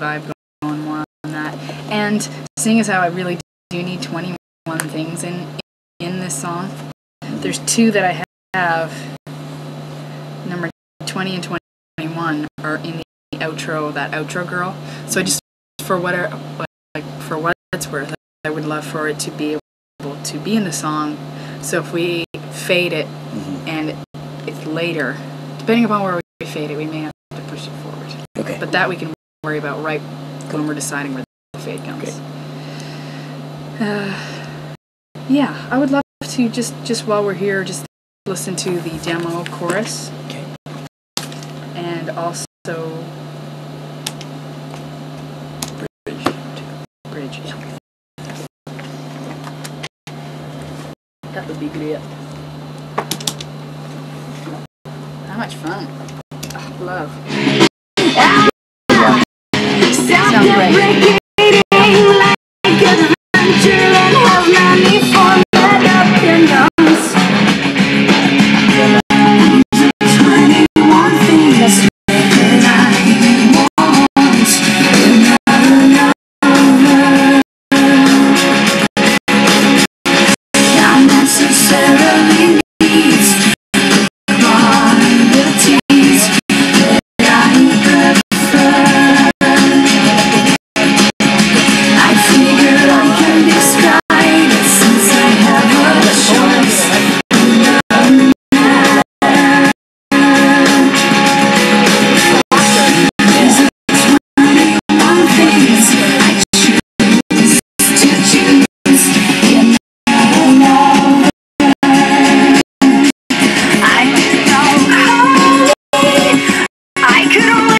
vibe going more on that. And seeing as how I really do need 21 things in in this song, there's two that I have. Number 20 and 21 are in the outro, that outro girl. So I just, for what, are, like, for what it's worth, I would love for it to be able to be in the song. So if we fade it mm-hmm. and it's later, depending upon where we fade it, we may have to push it forward. Okay. But that we can worry about right when we're deciding where the fade comes. Okay. Uh, yeah, I would love to just just while we're here, just listen to the demo chorus Okay. and also bridge. Bridge. That would be great. How much fun! Oh, love. Great. sincerely